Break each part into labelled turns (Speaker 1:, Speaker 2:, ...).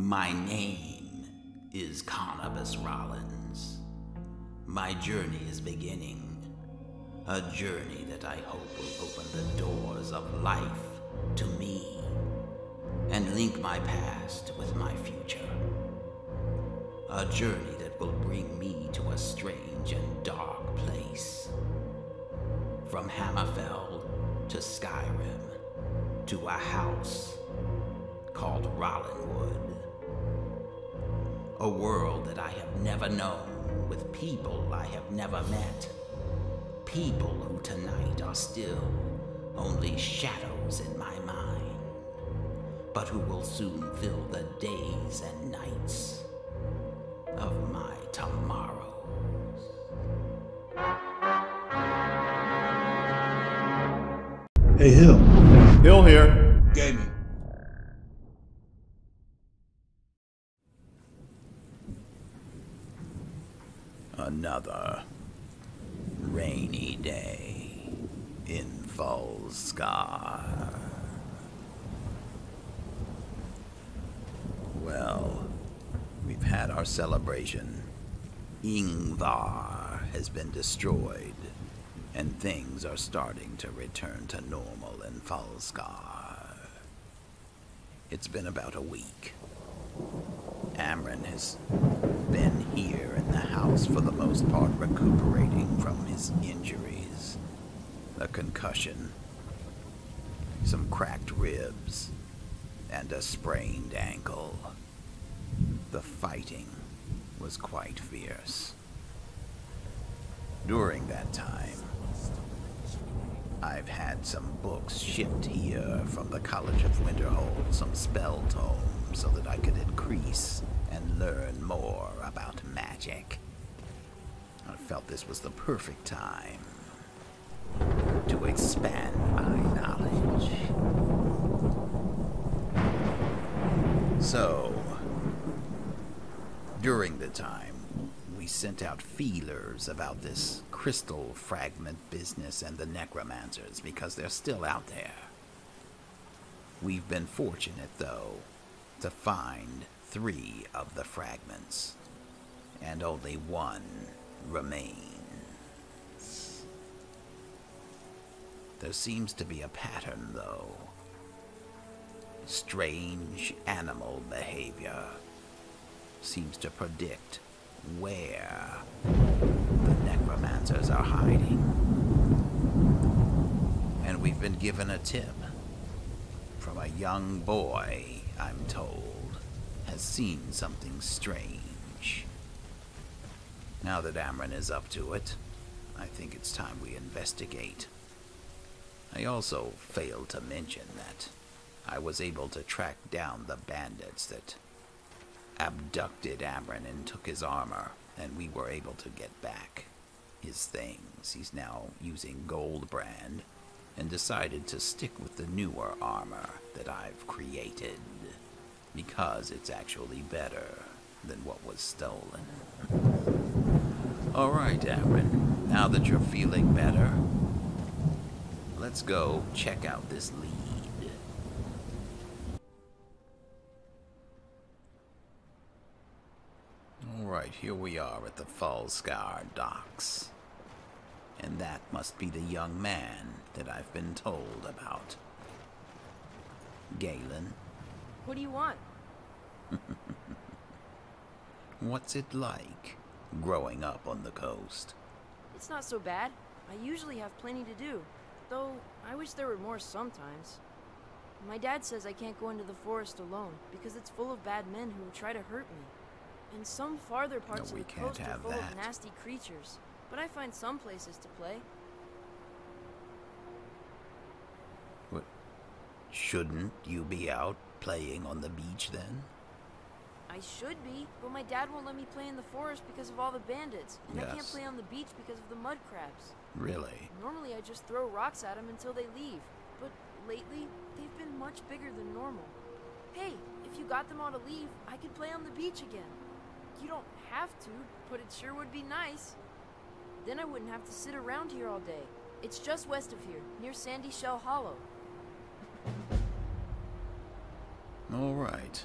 Speaker 1: My name is Carnabas Rollins. My journey is beginning. A journey that I hope will open the doors of life to me and link my past with my future. A journey that will bring me to a strange and dark place. From Hammerfell to Skyrim to a house called Rollinwood. A world that I have never known with people I have never met. People who tonight are still only shadows in my mind, but who will soon fill the days and nights of my tomorrows.
Speaker 2: Hey, Hill.
Speaker 3: Hill here.
Speaker 2: Gaming.
Speaker 1: Another rainy day in Falskaar. Well, we've had our celebration. Ingvar has been destroyed, and things are starting to return to normal in Falskaar. It's been about a week. Amron has been here in the house for the most part recuperating from his injuries. A concussion, some cracked ribs, and a sprained ankle. The fighting was quite fierce. During that time, I've had some books shipped here from the College of Winterhold, some spell tomes, so that I could increase and learn more about magic. I felt this was the perfect time to expand my knowledge. So, during the time, we sent out feelers about this crystal fragment business and the necromancers because they're still out there. We've been fortunate, though, to find three of the fragments, and only one remains. There seems to be a pattern, though. Strange animal behavior seems to predict where the necromancers are hiding. And we've been given a tip from a young boy, I'm told, has seen something strange. Now that Amron is up to it, I think it's time we investigate. I also failed to mention that I was able to track down the bandits that abducted Amron and took his armor, and we were able to get back his things. He's now using Goldbrand and decided to stick with the newer armor that I've created because it's actually better than what was stolen. All right, Amron. Now that you're feeling better, let's go check out this lead. All right, here we are at the Falskaar docks. And that must be the young man that I've been told about. Galen,
Speaker 4: What do you want?
Speaker 1: what's it like growing up on the coast?
Speaker 4: It's not so bad. I usually have plenty to do. Though, I wish there were more sometimes. My dad says I can't go into the forest alone because it's full of bad men who try to hurt me. And some farther parts
Speaker 1: we
Speaker 4: of the coast are full
Speaker 1: that.
Speaker 4: of nasty creatures. But I find some places to play.
Speaker 1: What? Shouldn't you be out playing on the beach then?
Speaker 4: I should be, but my dad won't let me play in the forest because of all the bandits. And I can't play on the beach because of the mud crabs.
Speaker 1: Really?
Speaker 4: Normally I just throw rocks at them until they leave, but lately they've been much bigger than normal. Hey, if you got them all to leave, I could play on the beach again. You don't have to, but it sure would be nice. Then I wouldn't have to sit around here all day. It's just west of here, near Sandy Shell Hollow.
Speaker 1: All right.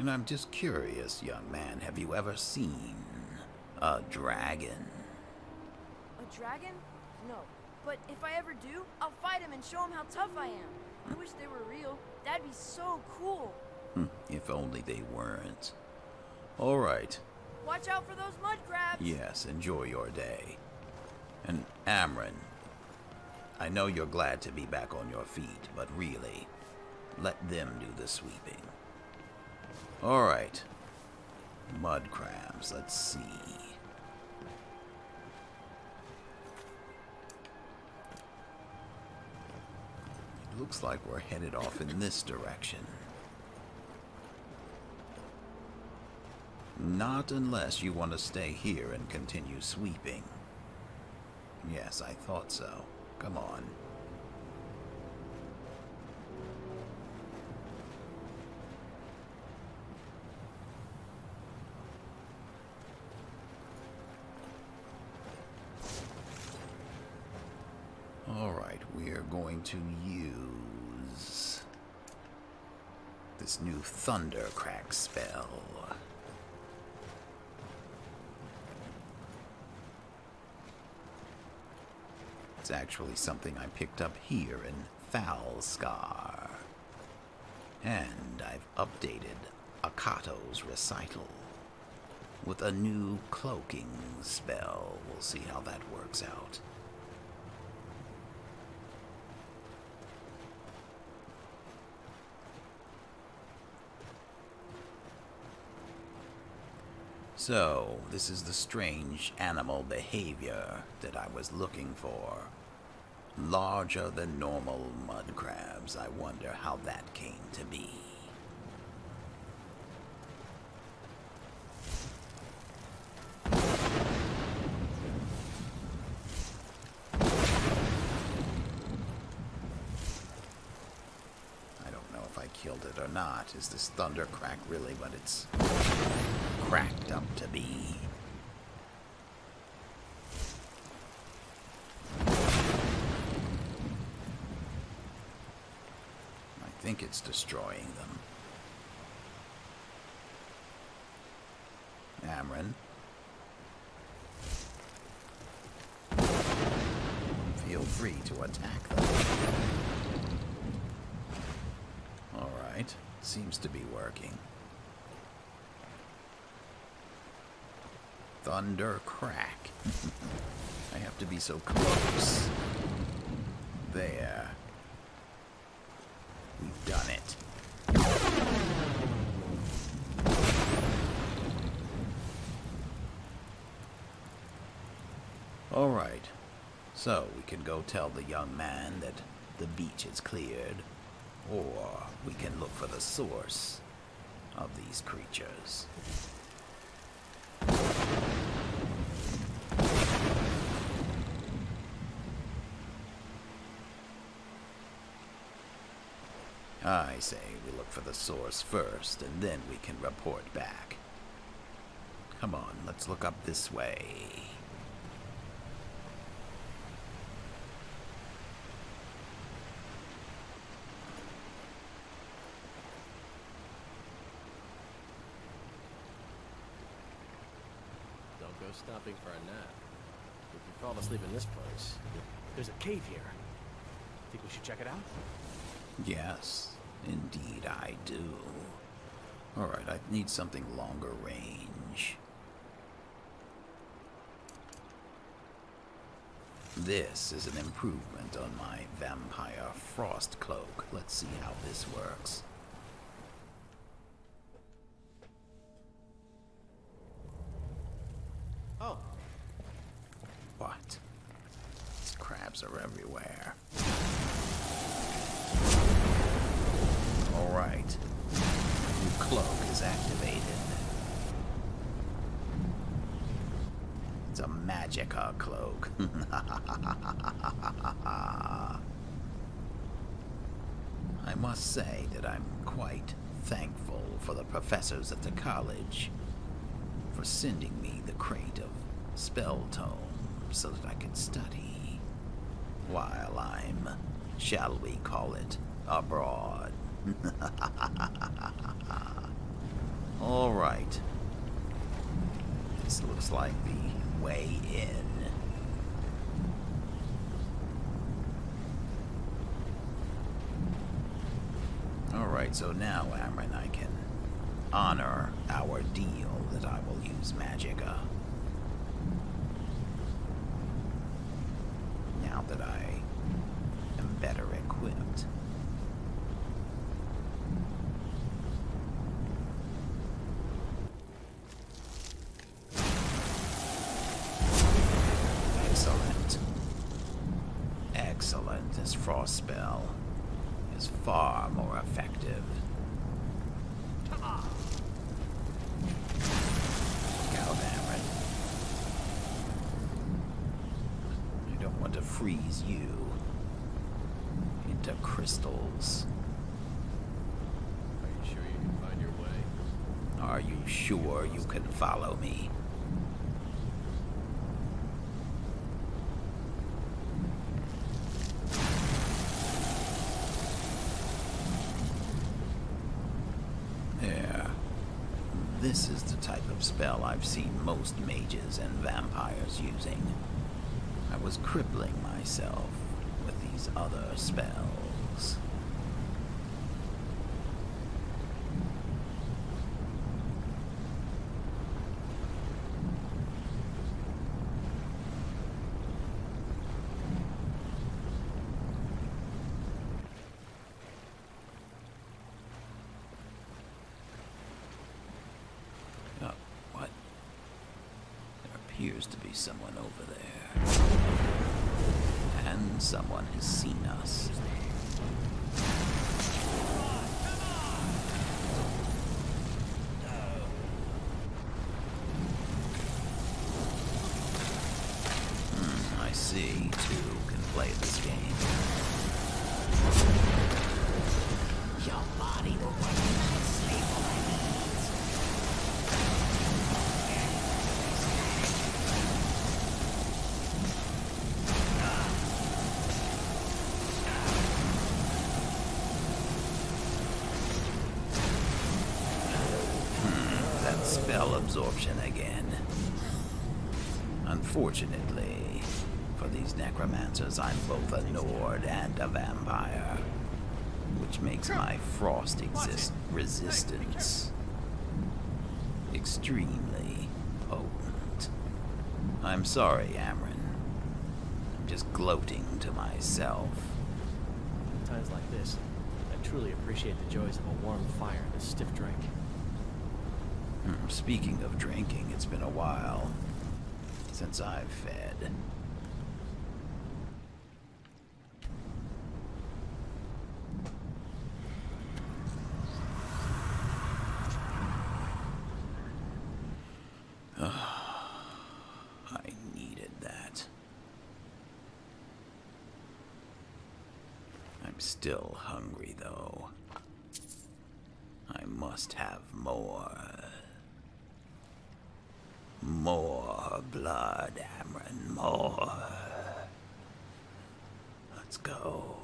Speaker 1: And I'm just curious, young man, have you ever seen a dragon?
Speaker 4: A dragon? No. But if I ever do, I'll fight him and show him how tough I am. I wish they were real. That'd be so cool.
Speaker 1: Hmm, if only they weren't. All right.
Speaker 4: Watch out for those mud crabs.
Speaker 1: Yes, enjoy your day. And Amren, I know you're glad to be back on your feet, but really, let them do the sweeping. All right. Mud crabs, let's see. It looks like we're headed off in this direction. Not unless you want to stay here and continue sweeping. Yes, I thought so. Come on. Alright, we are going to use this new Thundercrack spell. It's actually something I picked up here in Falskaar. And I've updated Akato's recital with a new cloaking spell. We'll see how that works out. So, this is the strange animal behavior that I was looking for. Larger than normal mud crabs. I wonder how that came to be. I don't know if I killed it or not. Is this thundercrack really what it's cracked up to be? I think it's destroying them. Amron. Feel free to attack them. Alright, seems to be working. Thunder crack. I have to be so close. There. We've done it. Alright. So, we can go tell the young man that the beach is cleared, or we can look for the source of these creatures. We look for the source first, and then we can report back. Come on, let's look up this way.
Speaker 2: Don't go stopping for a nap. If you fall asleep in this place, there's a cave here. Think we should check it out?
Speaker 1: Yes, indeed I do. Alright, I need something longer range. This is an improvement on my Vampire Frost Cloak. Let's see how this works.
Speaker 2: Oh,
Speaker 1: What? These crabs are everywhere. Alright. New cloak is activated. It's a Magicka uh, cloak. I must say that I'm quite thankful for the professors at the college for sending me the crate of spell tome so that I could study while I'm, shall we call it, abroad. All right. This looks like the way in. All right, so now, Amron, I can honor our deal that I will use Magicka. Uh, now that I am better equipped. Excellent. Excellent. This frost spell is far more effective. Look out, Amron. I don't want to freeze you into crystals.
Speaker 2: Are you sure you can find your way?
Speaker 1: Are you sure you can follow me? This is the type of spell I've seen most mages and vampires using. Was crippling myself with these other spells. Oh, what? There appears to be someone over there. Someone has seen us. Spell absorption again. Unfortunately, for these necromancers, I'm both a Nord and a vampire, which makes my frost exist resistance extremely potent. I'm sorry, Amron. I'm just gloating to myself.
Speaker 2: Times like this, I truly appreciate the joys of a warm fire and a stiff drink.
Speaker 1: Speaking of drinking, it's been a while since I've fed. Ah, I needed that. I'm still hungry, though. I must have more. More blood, Amron, more. Let's go.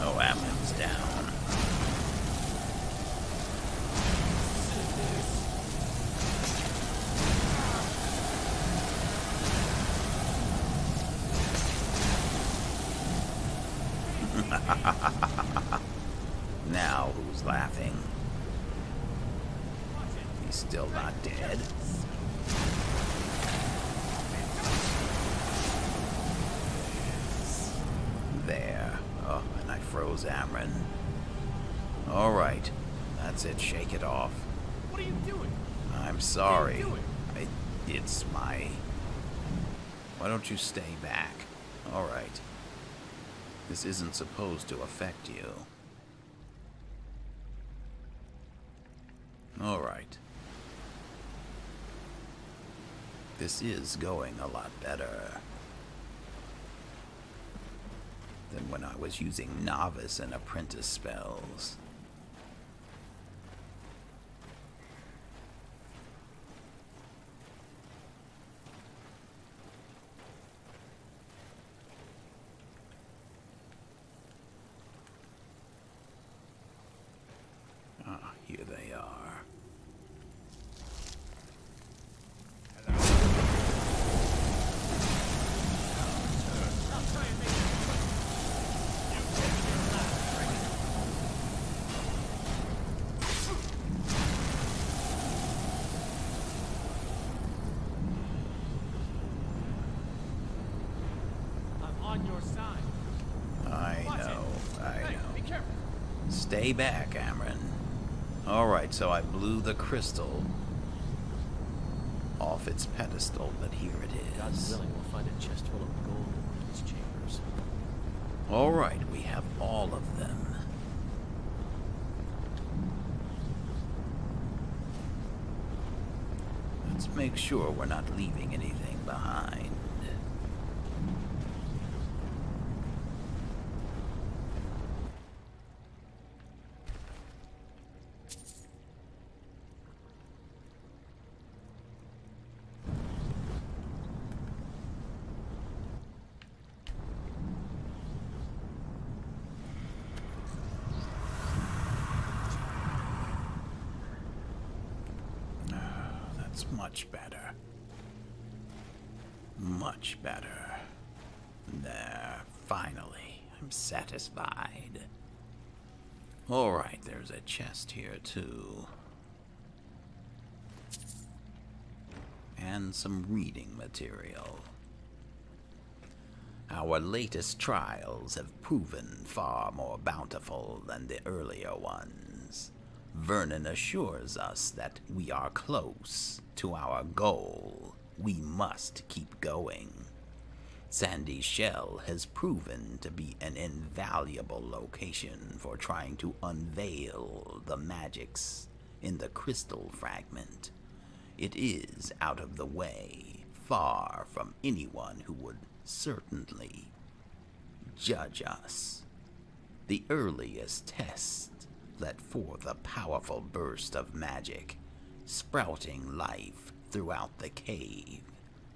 Speaker 1: Oh, Ammon's down. now who's laughing? He's still not dead. There. Oh, and I froze Amron. All right. That's it. Shake it off.
Speaker 2: What are you doing?
Speaker 1: I'm sorry.
Speaker 2: doing?
Speaker 1: I, it's my. Why don't you stay back? Alright. This isn't supposed to affect you. Alright. This is going a lot better than when I was using novice and apprentice spells. Ah, here they are.
Speaker 2: I'm on your side.
Speaker 1: I
Speaker 2: Watch it.
Speaker 1: know, I
Speaker 2: Hey,
Speaker 1: know.
Speaker 2: be careful.
Speaker 1: Back, Amron. Alright, so I blew the crystal off its pedestal, but here it is.
Speaker 2: God willing, we'll find a chest full of gold in these chambers.
Speaker 1: Alright, we have all of them. Let's make sure we're not leaving anything behind. That's much better. Much better. There, finally, I'm satisfied. Alright, there's a chest here too. And some reading material. Our latest trials have proven far more bountiful than the earlier ones. Vernon assures us that we are close to our goal. We must keep going. Sandy Shell has proven to be an invaluable location for trying to unveil the magics in the crystal fragment. It is out of the way, far from anyone who would certainly judge us. The earliest test let forth a powerful burst of magic, sprouting life throughout the cave.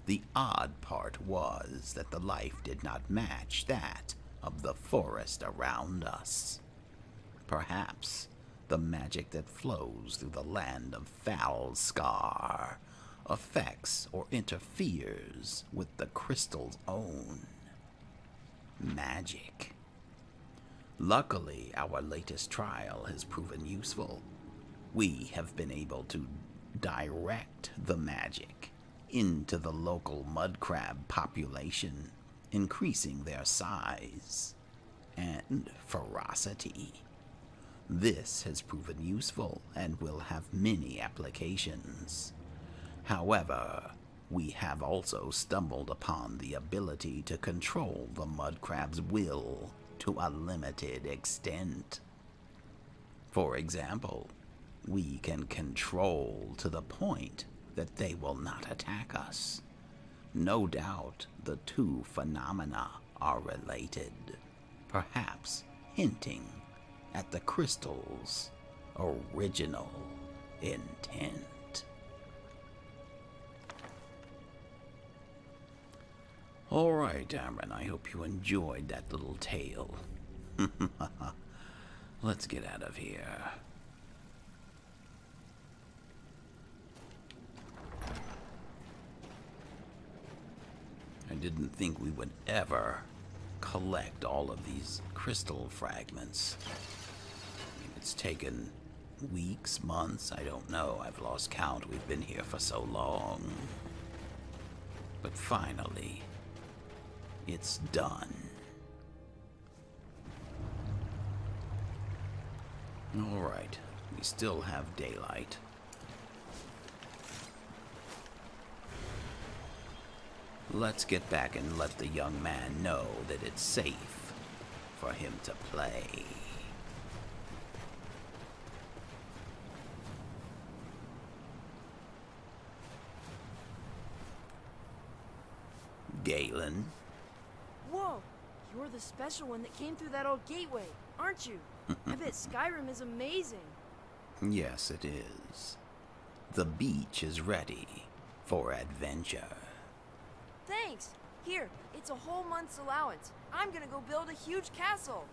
Speaker 1: The odd part was that the life did not match that of the forest around us. Perhaps the magic that flows through the land of Falskaar affects or interferes with the crystal's own magic. Luckily, our latest trial has proven useful. We have been able to direct the magic into the local mud crab population, increasing their size and ferocity. This has proven useful and will have many applications. However, we have also stumbled upon the ability to control the mud crab's will to a limited extent. For example, we can control to the point that they will not attack us. No doubt the two phenomena are related, perhaps hinting at the crystal's original intent. All right, Amron, I hope you enjoyed that little tale. Let's get out of here. Didn't think we would ever collect all of these crystal fragments. I mean, it's taken weeks, months, I don't know. I've lost count. We've been here for so long. But finally, it's done. Alright, we still have daylight. Let's get back and let the young man know that it's safe for him to play. Galen,
Speaker 4: Whoa! You're the special one that came through that old gateway, aren't you? I bet Skyrim is amazing.
Speaker 1: yes, it is. The beach is ready for adventure.
Speaker 4: Thanks. Here, it's a whole month's allowance. I'm gonna go build a huge castle.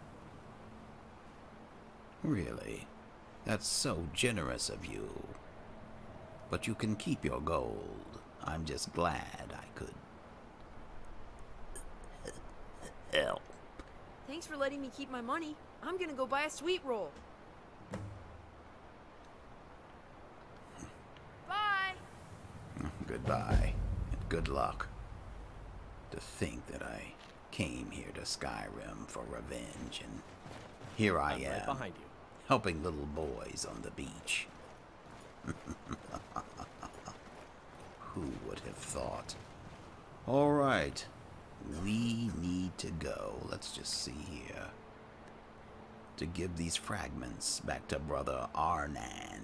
Speaker 1: Really? That's so generous of you. But you can keep your gold. I'm just glad I could help.
Speaker 4: Thanks for letting me keep my money. I'm gonna go buy a sweet roll. Bye.
Speaker 1: Goodbye, and good luck. To think that I came here to Skyrim for revenge, and here I
Speaker 2: I'm
Speaker 1: am,
Speaker 2: right behind you.
Speaker 1: helping little boys on the beach. Who would have thought? All right, we need to go. Let's just see here. To give these fragments back to Brother Arnand.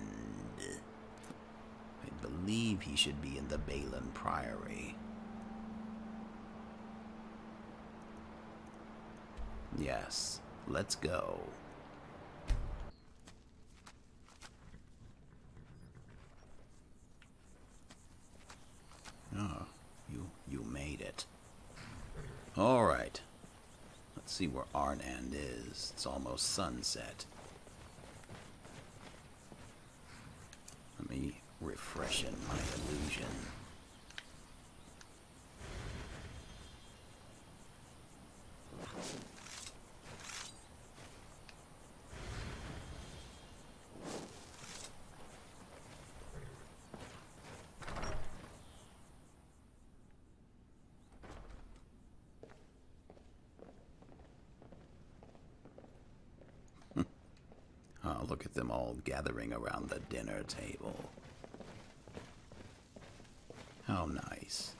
Speaker 1: I believe he should be in the Balin Priory. Yes, let's go. Oh, you you made it. All right. Let's see where Arnand is. It's almost sunset. Let me refreshen my illusion. All gathering around the dinner table. How nice.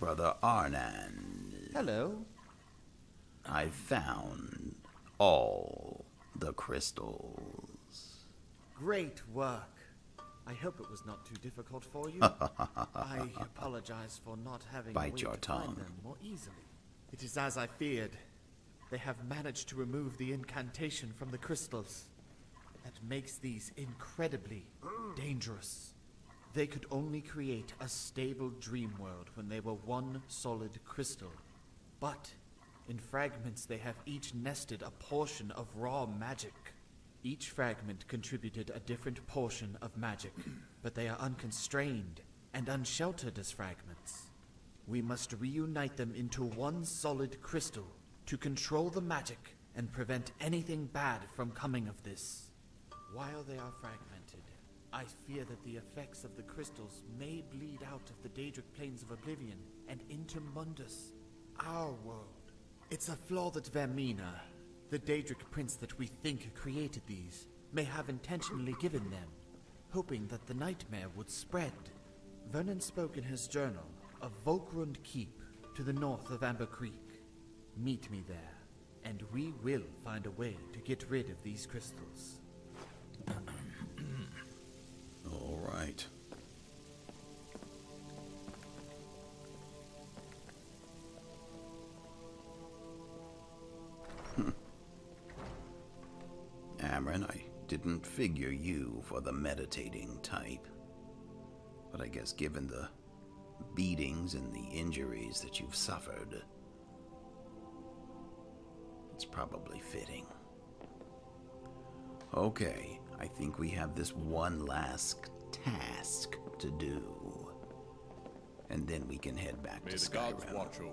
Speaker 1: Brother Arnan.
Speaker 3: Hello.
Speaker 1: I found all the crystals.
Speaker 3: Great work. I hope it was not too difficult for you. I apologize for not having
Speaker 1: Bite
Speaker 3: a way
Speaker 1: your
Speaker 3: to
Speaker 1: tongue.
Speaker 3: find them more easily. It is as I feared. They have managed to remove the incantation from the crystals. That makes these incredibly dangerous. They could only create a stable dream world when they were one solid crystal. But in fragments, they have each nested a portion of raw magic. Each fragment contributed a different portion of magic, but they are unconstrained and unsheltered as fragments. We must reunite them into one solid crystal to control the magic and prevent anything bad from coming of this. While they are fragmented, I fear that the effects of the crystals may bleed out of the Daedric planes of oblivion and into Mundus, our world. It's a flaw that Vaermina, the Daedric prince that we think created these, may have intentionally given them, hoping that the nightmare would spread. Vernon spoke in his journal of Volkrund Keep to the north of Amber Creek. Meet me there, and we will find a way to get rid of these crystals.
Speaker 1: All right. Amron, I didn't figure you for the meditating type. But I guess given the beatings and the injuries that you've suffered, it's probably fitting. Okay, I think we have this one last task to do. And then we can head back
Speaker 5: May
Speaker 1: to
Speaker 5: the gods
Speaker 1: Skyrim.
Speaker 5: watch over you.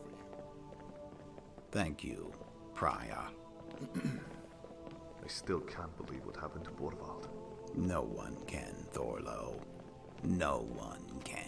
Speaker 1: Thank you, Prior.
Speaker 6: I still can't believe what happened to Borvald.
Speaker 1: No one can, Thorlo. No one can.